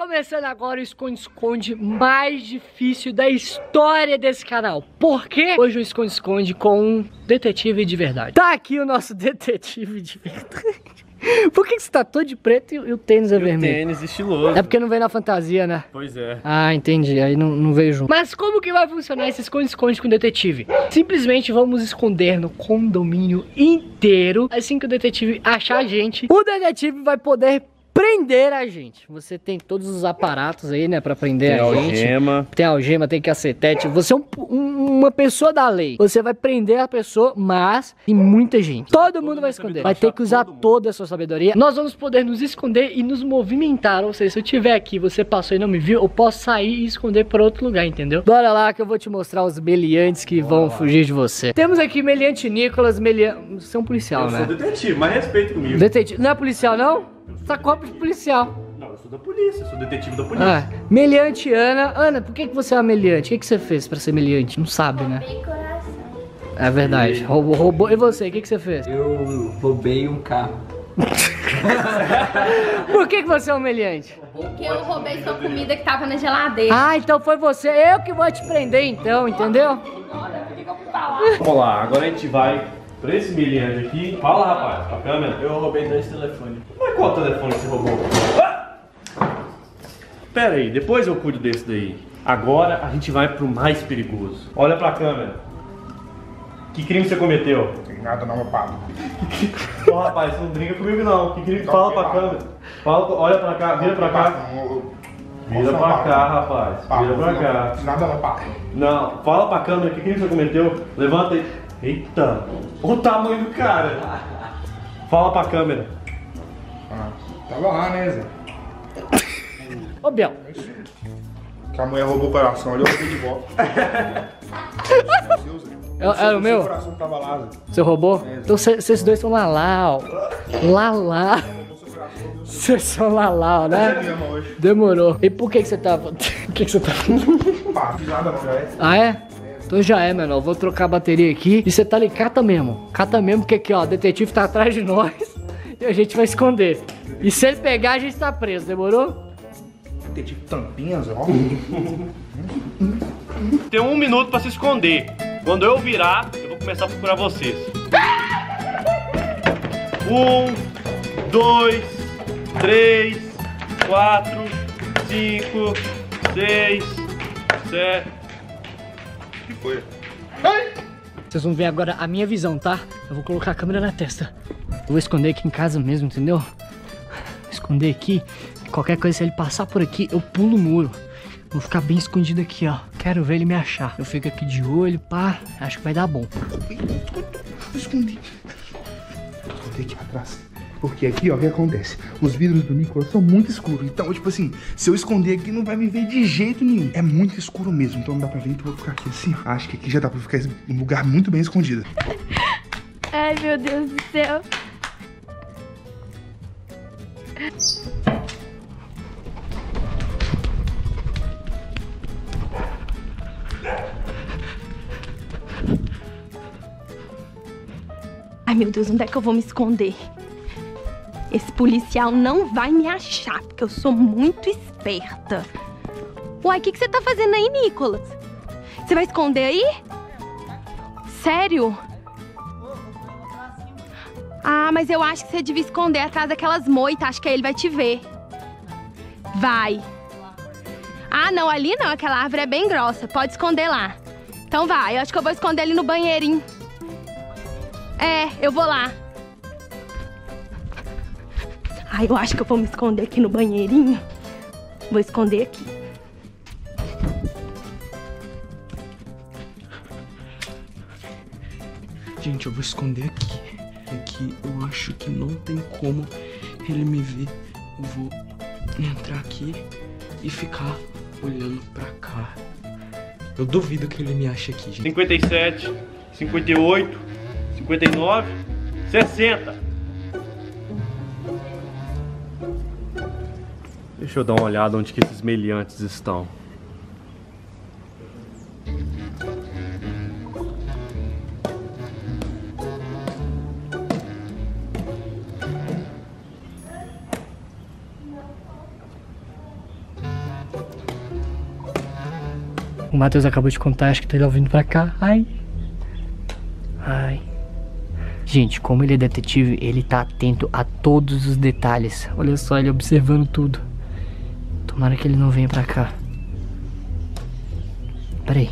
começando agora o esconde-esconde mais difícil da história desse canal. Por quê? Hoje o esconde-esconde com um detetive de verdade. Tá aqui o nosso detetive de verdade. Por que, que você tá todo de preto e, e o tênis é vermelho? Tênis estiloso. É porque não veio na fantasia, né? Pois é. Ah, entendi. Aí não, não veio junto. Mas como que vai funcionar esse esconde-esconde com o detetive? Simplesmente vamos esconder no condomínio inteiro. Assim que o detetive achar a gente, o detetive vai poder prender a gente. Você tem todos os aparatos aí, né, pra prender Tem a gente. algema. Tem algema, tem cacetete. Você é um- um- uma pessoa da lei. Você vai prender a pessoa, mas tem muita gente. Todo mundo vai esconder. Vai ter que usar toda a sua sabedoria. Nós vamos poder nos esconder e nos movimentar. Ou seja, se eu estiver aqui, você passou e não me viu, eu posso sair e esconder para outro lugar, entendeu? Bora lá que eu vou te mostrar os meliantes que vão fugir de você. Temos aqui meliante Nicolas, meliante... Você é um policial, Eu né? sou detetive, mas respeito comigo. Detetive. Não é policial, não? Tá copa de policial. Não, eu sou da polícia, eu sou detetive da polícia. Ah, meliante Ana. Ana, por que, que você é uma meliante? O que, que você fez pra ser meliante? Não sabe, né? Bem coração. É verdade. Roubou, roubou. E você, o que, que você fez? Eu roubei um carro. Por que, que você é um meliante? Porque eu roubei sua comida que tava na geladeira. Ah, então foi você. Eu que vou te prender, então, entendeu? Vamos lá, agora a gente vai pra esse milhante aqui. Fala, rapaz, pra câmera. Eu roubei dois telefones. Mas qual telefone você roubou? Ah! Pera aí, depois eu cuido desse daí. Agora a gente vai pro mais perigoso. Olha pra câmera. Que crime você cometeu? Tem nada não, meu papo. Ô rapaz, não brinca comigo não. Que crime? Fala pra câmera. Fala, olha pra cá, vira pra cá. Vira pra cá, rapaz. Vira pra cá. Nada não, papo. Não, fala pra câmera que crime você cometeu. Levanta aí. Eita, o tamanho do cara. Fala pra câmera. Ah, tava lá, né, Zé? Ô, Biel. Que a mulher roubou o coração, eu roubei de volta. É- Era o meu? O coração tava lá, Zé. Você roubou? Então cê- vocês dois são lalau. Lalau. Vocês são lalau, né? Hoje. Demorou. E por que que você tava... O que que você tava... É. Ah, é? Então já é, menor. Vou trocar a bateria aqui. E você tá ali, cata mesmo. Cata mesmo, porque aqui, ó, o detetive tá atrás de nós. E a gente vai esconder. E se ele pegar, a gente tá preso, demorou? Tem tipo tampinhas, ó. Tem um minuto pra se esconder. Quando eu virar, eu vou começar a procurar vocês. Um, dois, três, quatro, cinco, seis, sete. O que foi? Vocês vão ver agora a minha visão, tá? Eu vou colocar a câmera na testa. Eu vou esconder aqui em casa mesmo, entendeu? Esconder aqui. Qualquer coisa, se ele passar por aqui, eu pulo o muro. Vou ficar bem escondido aqui, ó. Quero ver ele me achar. Eu fico aqui de olho, pá. Acho que vai dar bom. Escondi. Escondi aqui atrás. Porque aqui, ó, o que acontece? Os vidros do Nicolas são muito escuros. Então, tipo assim, se eu esconder aqui, não vai me ver de jeito nenhum. É muito escuro mesmo, então não dá pra ver. Então vou ficar aqui assim. Acho que aqui já dá pra ficar em um lugar muito bem escondido. Ai, meu Deus do céu. Ai, meu Deus, onde é que eu vou me esconder? Esse policial não vai me achar, porque eu sou muito esperta. Uai, o que, que você tá fazendo aí, Nicolas? Você vai esconder aí? Sério? Ah, mas eu acho que você devia esconder atrás daquelas moitas. Acho que aí ele vai te ver. Vai. Ah, não, ali não. Aquela árvore é bem grossa. Pode esconder lá. Então vai. Eu acho que eu vou esconder ele no banheirinho. É, eu vou lá. Ah, eu acho que eu vou me esconder aqui no banheirinho. Vou esconder aqui. Gente, eu vou esconder aqui. Aqui eu acho que não tem como ele me ver. Eu vou entrar aqui e ficar olhando pra cá. Eu duvido que ele me ache aqui, gente. 57, 58, 59, 60. Deixa eu dar uma olhada onde que esses meliantes estão. O Matheus acabou de contar, acho que tá ele vindo pra cá. Ai. Ai. Gente, como ele é detetive, ele tá atento a todos os detalhes. Olha só, ele observando tudo. Tomara que ele não venha pra cá. Peraí.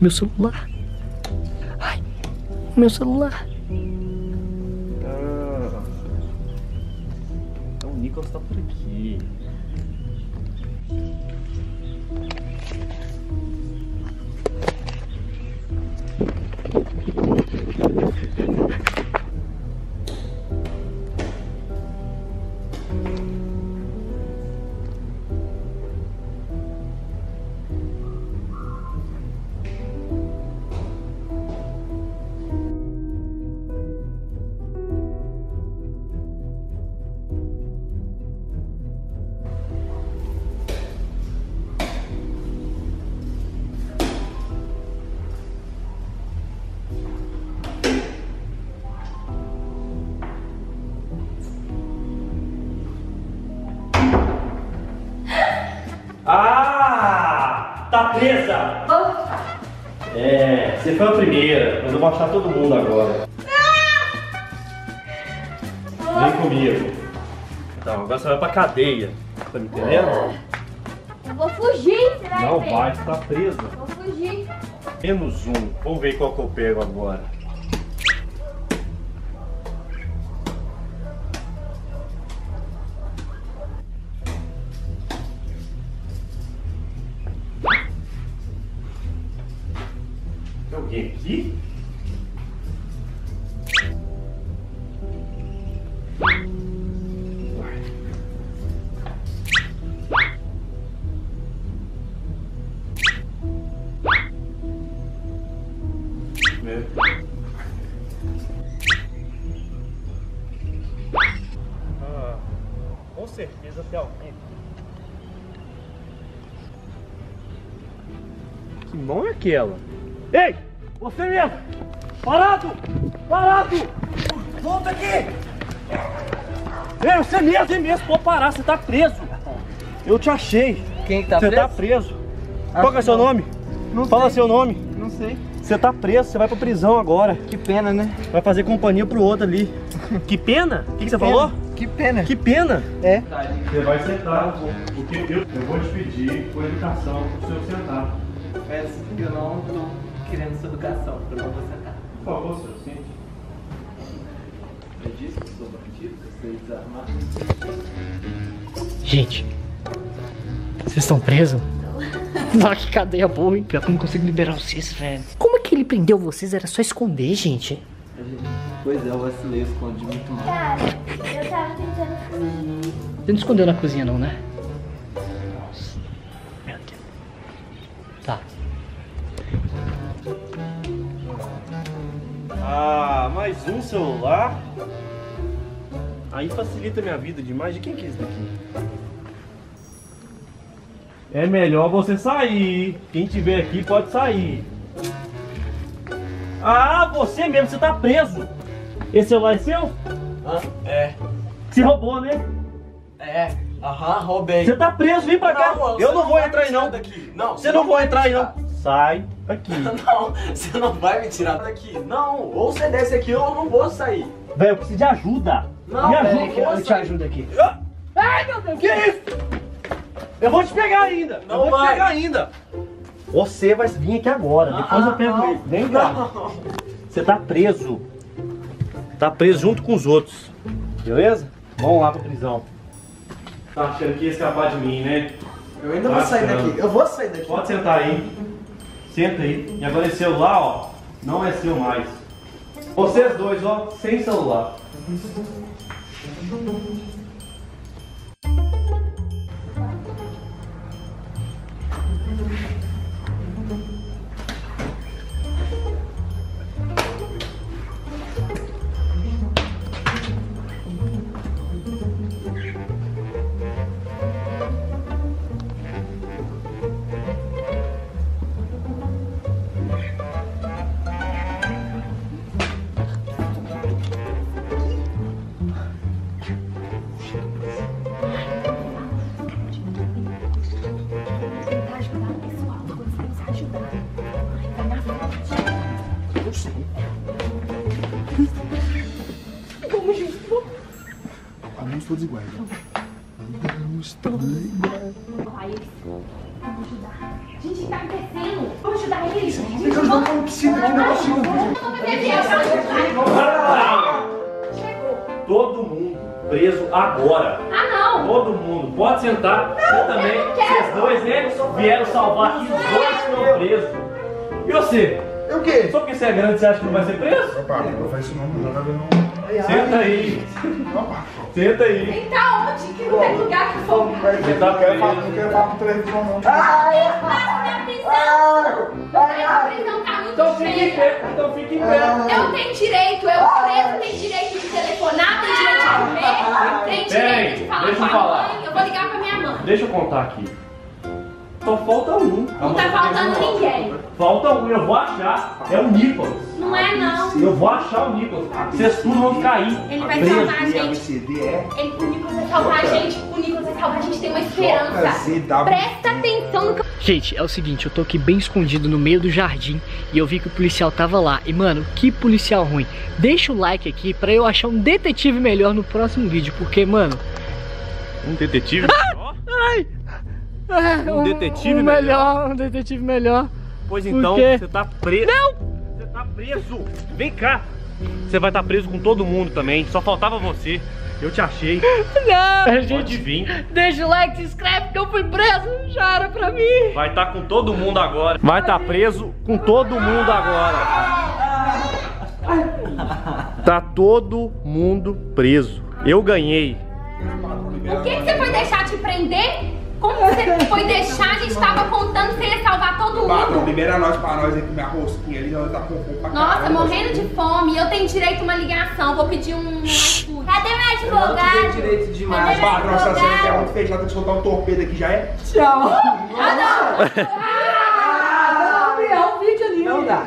Meu celular. Ai, meu celular. Ah. Então o Nicolas tá por aqui. Tá presa! É, você foi a primeira, mas eu vou achar todo mundo agora. Vem comigo. Então, agora você vai pra cadeia. Tá me entendendo? Eu vou fugir, você vai Não ver. vai, você tá presa. Vou fugir. Menos um. Vamos ver qual que eu pego agora. Ah, com certeza tem alguém. Que mão é aquela? Ei! Você mesmo! Parado! Parado! Volta aqui! Ei, você mesmo, você mesmo, pode parar, você tá preso! Eu te achei! Quem tá Você tá preso? Qual que é seu nome? Fala seu nome. Não sei. Você tá preso, você vai pra prisão agora. Que pena, né? Vai fazer companhia pro outro ali. Que pena? O que, que você falou? Que pena. Que pena? É. Você vai sentar, porque eu, eu vou te pedir com educação pro senhor sentar. Que eu não, não querendo sua educação, eu não vou sentar. Por favor, senhor, sente. Eu disse que sou bandido, que sei desarmar. Gente, vocês estão presos? Nossa, que cadeia boa, hein? Pior que eu não consigo liberar vocês, velho. Como que ele prendeu vocês? Era só esconder, gente. Pois é, eu vacilei, escondi muito mal. Cara, eu tava tentando fugir. Você não escondeu na cozinha, não, né? Nossa. Meu Deus. Tá. Ah, mais um celular? Aí facilita a minha vida demais. De quem que é isso daqui? É melhor você sair. Quem tiver aqui pode sair. Ah, você mesmo, você tá preso. Esse celular é seu? Ah, é, Você roubou, né? é, aham, roubei. Você tá preso, vem pra cá. Não, eu não vou entrar aí não. Daqui. Não, Você não vai entrar aí não. Sai aqui. Não, você não vai me tirar daqui. Não, ou você desce aqui ou eu não vou sair. Velho, eu preciso de ajuda. Não, Me ajuda. que eu te ajudo aqui. Ai, meu Deus, que isso? Eu vou te pegar ainda. Não eu vou vai. te pegar ainda. Você vai vir aqui agora. Depois eu pego não. ele. Vem cá. Você tá preso. Tá preso junto com os outros. Beleza? Vamos lá pra prisão. Tá achando que ia escapar de mim, né? Eu ainda vou sair daqui. Eu vou sair daqui. Pode sentar aí. Senta aí. E agora esse celular, ó, não é seu mais. Vocês dois, ó, sem celular. Vamos eles. Ajudar. Gente, o que tá acontecendo? Vamos ajudar eles. Tem que ajudar uma piscina aqui, não é possível. Vamos ajudar. Chegou. Todo mundo preso agora. Ah, não. Todo mundo. Pode sentar. Você também. eu não. Vocês dois, eles vieram salvar aqui. Os dois estão presos. E você? É o quê? Só porque você é grande, você acha que não vai ser preso? Opa, não faz isso não, não vai ver não. Senta aí. Senta aí. Ele tá onde? Que não tem lugar que for. Você tá Não quero falar, preso. não quero falar com o telefone não. Tá Então fique em pé. Então fique em pé. Eu tenho direito, eu preso tenho direito de telefonar, tenho direito de comer, tenho direito de falar deixa com eu a falar. mãe, eu vou ligar pra minha mãe. Deixa eu contar aqui. Só falta um. Não tá faltando ninguém. Falta um, eu vou achar. É o Nicolas. Não é não. Eu vou achar o Nicolas. Vocês tudo vão cair. Ele vai salvar a gente. É Ele, o Nicolas vai salvar a gente. O Nicolas vai salvar a gente. Tem uma esperança. Presta atenção no que eu Gente, é o seguinte, eu tô aqui bem escondido no meio do jardim e eu vi que o policial tava lá. E mano, que policial ruim. Deixa o like aqui pra eu achar um detetive melhor no próximo vídeo, porque, mano, Um detetive? É, Um detetive um melhor, um detetive melhor. Pois então, quê? você tá preso. Não! Você tá preso! Vem cá! Você vai estar preso com todo mundo também. Só faltava você. Eu te achei. Não, Pode gente, vir. deixa o like, se inscreve que eu fui preso, já era pra mim. Vai estar com todo mundo agora. Vai estar preso com todo mundo agora. Tá todo mundo preso. Eu ganhei. Por que, que você foi deixar te prender? Como você foi deixar? A gente tava contando que você ia salvar todo Patrão, mundo. libera nós pra nós aqui, minha rosquinha ali, ela tá com fome pra Nossa, caralho. morrendo de fome. Eu tenho direito a uma ligação. Vou pedir um iFood. Cadê meu Eu não advogado? tenho direito de mais. Cadê meu Patrão, essa cena aqui é advogado? muito fechada, tem que soltar um torpedo aqui, já é? Ah, não! Não dá.